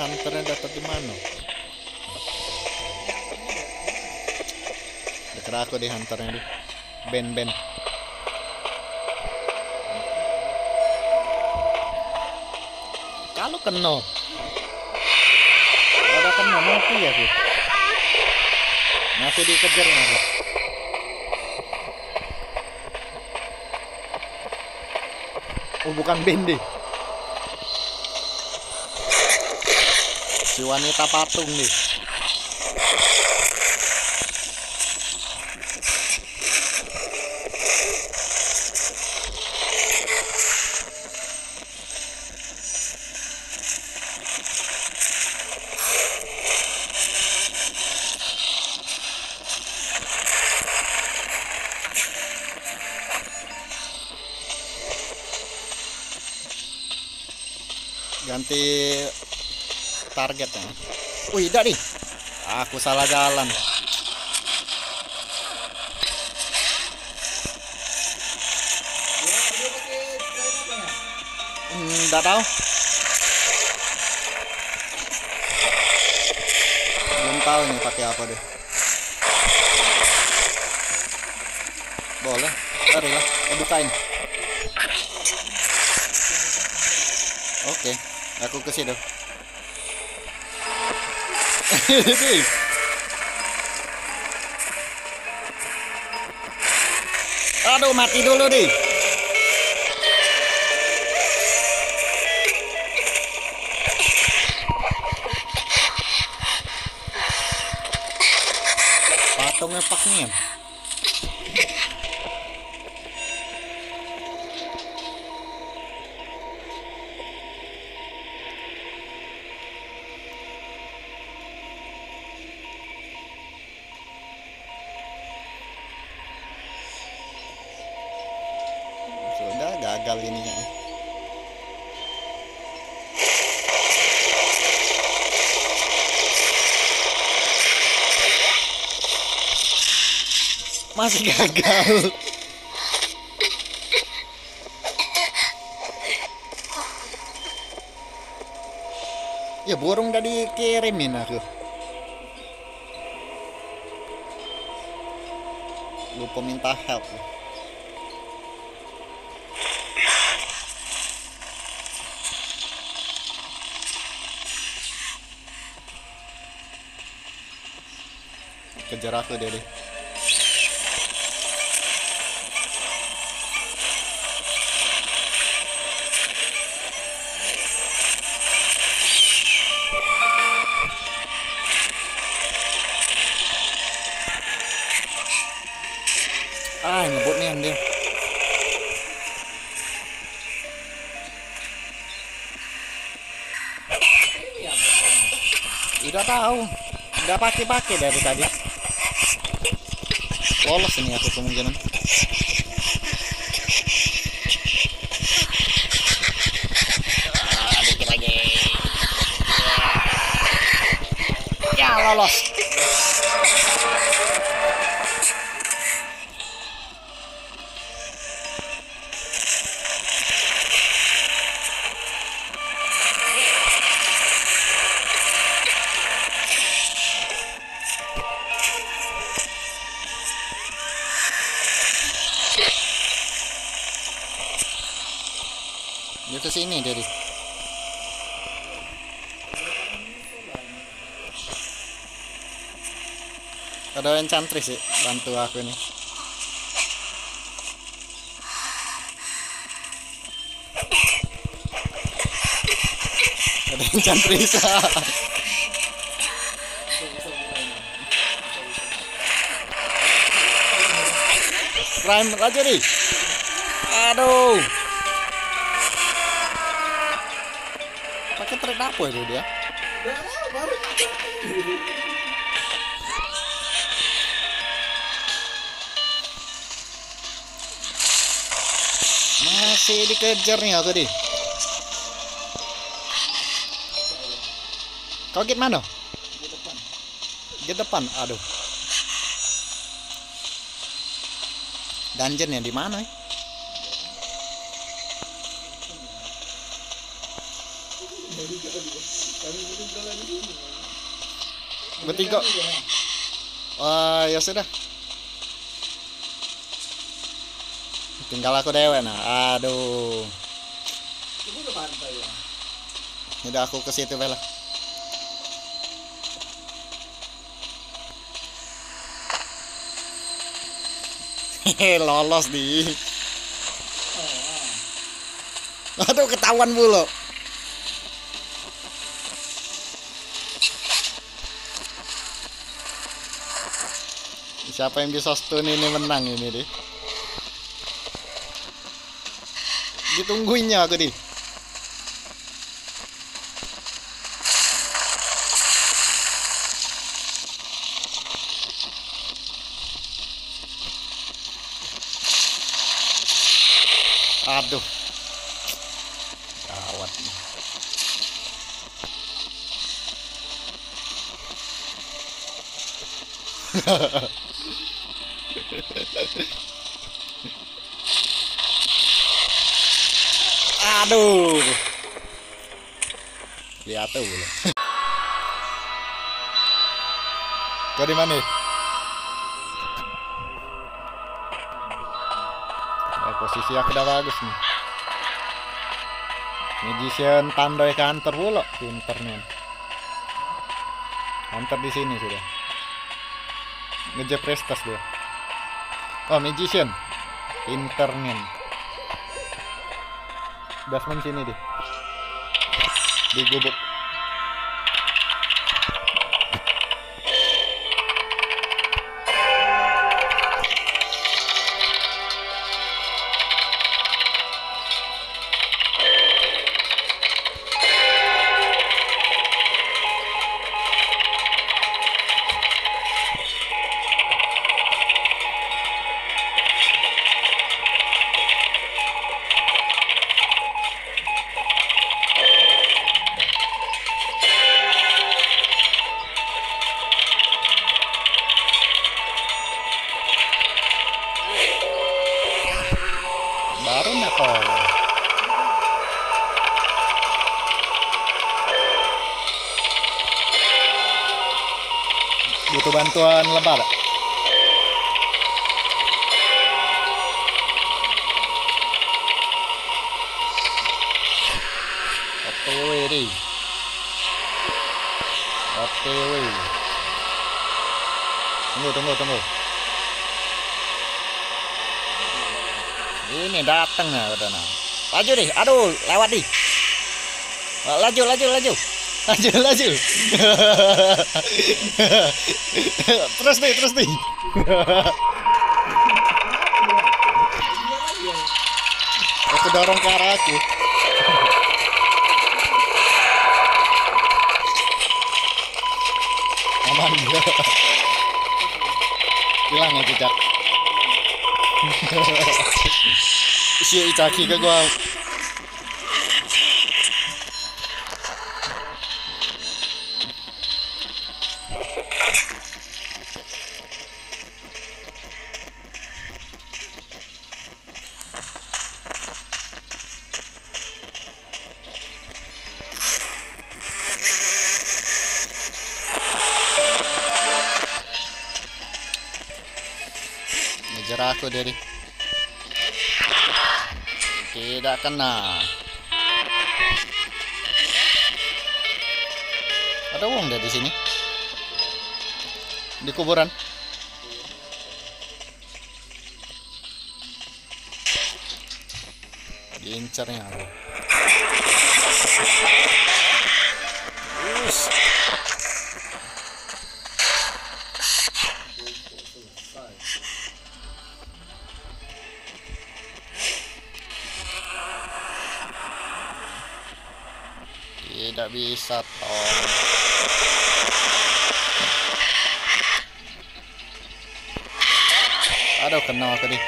hunternya dapat di mana? Dekat aku di hunternya di ben ben. Kalau kena. Kalau kena mati ya sih masih dikejar aku oh bukan ben deh wanita patung nih target ya. Wih tidak nih. Aku salah jalan. Hmm, nggak tahu. Belum tahu nih pakai apa deh. Boleh cari lah oh, bukain. Oke aku ke situ aduh mati dulu deh patungnya paknya masih gagal. Ya burung udah dikirimin aku. Lupa minta help. Kejar aku deh deh. Ah ngebut nih dia udah tahu udah pakai-pakai dari tadi lolos ini aku kemungkinan ya lolos dia ke sini jadi ada yang sih bantu aku nih ada yang cantris Prime aja nih aduh trade apa itu dia? Masih dikejar nih aku di kau git mana? Di depan. Aduh. Dungeon ya di mana ya? Bertiga. Wah, ya sudah. Tinggal aku dewe nah. Aduh. Ya. Udah aku ke situ bela. Hehe, lolos di. Aduh, ketahuan mulu. Siapa yang bisa stun ini menang ini deh. Ditungguinnya aku di. Aduh. Gawat. nih. Aduh. Lihat tuh. Kau di mana? Eh, posisi aku udah bagus nih. Magician tandai ke hunter pula pinternya. Hunter di sini sudah. Ngejep restas dia. Oh, magician. Pinternya. Basman sini deh. Di gubuk. Lebar. OTW di. OTW. Tunggu, tunggu, tunggu. Ini datang ya udah nah. Laju deh, aduh, lewat deh. Laju, laju, laju. Laju, laju. terus deh, terus deh. aku dorong ke arah aku. Aman. Hilang ya cicak. Si Icaki ke gua. Ngejar aku dari. Tidak kena. Ada uang di sini. Di kuburan. Diincarnya aku. Bisa tong. Aduh kena aku nih.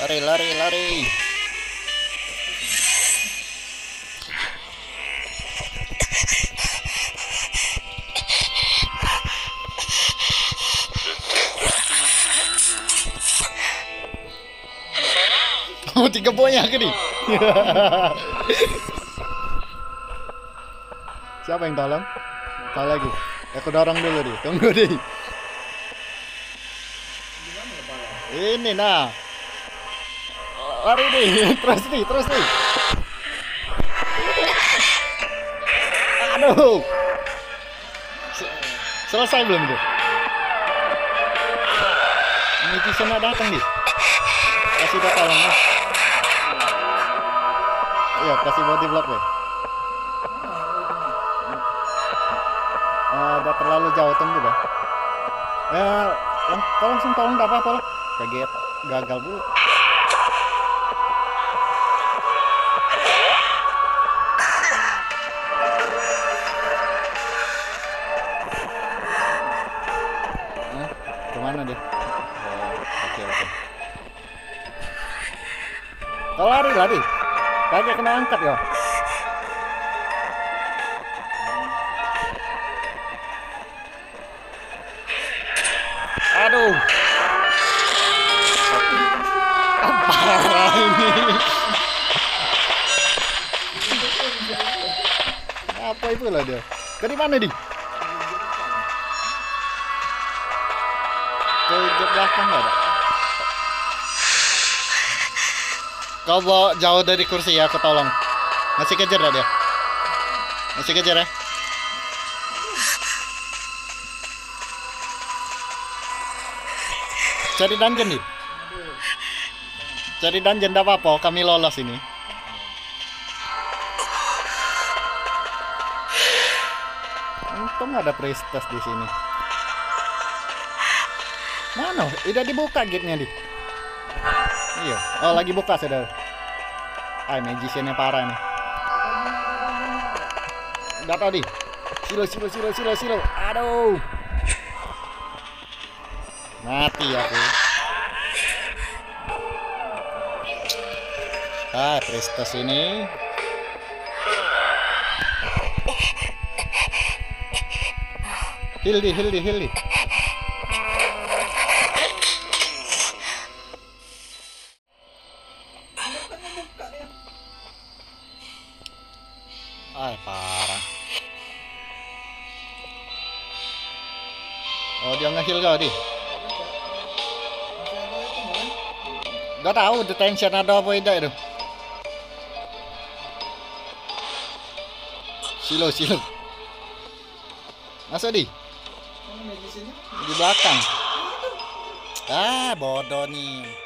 Lari lari lari. Oh tiga poin aku nih. Siapa yang tolong? Kau lagi. Aku dorong dulu deh. Tunggu deh. Ya? Ini nah. Lari nih, terus nih, terus nih. Aduh. Se- selesai belum? Ini Kisona datang nih. Kasih tolong lah. Iya, kasih body block deh. Ah, udah terlalu jauh tunggu deh. Eh, lang- langsung tolong enggak apa-apa lah. Kaget gagal dulu. Hah? Ke mana dia? Oh. Kau lari lari. Kagak kena angkat ya. Aduh. Apa ini? Apa itu lah dia? Di mana di? Ke belakang ada? Kau bawa jauh dari kursi ya, aku tolong. Masih kejar dah dia? Masih kejar ya? Cari dungeon nih. Cari dungeon apa-apa, kami lolos ini. Untung ada priestess di sini. Mana? Udah dibuka gate-nya di. Iya. Oh, lagi buka saudara. Ah, magician parah nih. Enggak tahu di. Silo, silo, silo, silo, silo. Aduh. Mati aku. Ah, Priestess ini. Heal di, heal di, heal di. Ah, parah. Oh, dia nge-heal kau. Gak tahu detention ada apa tidak itu. Silo, silo. Masuk di, di belakang. Ah, bodoh nih.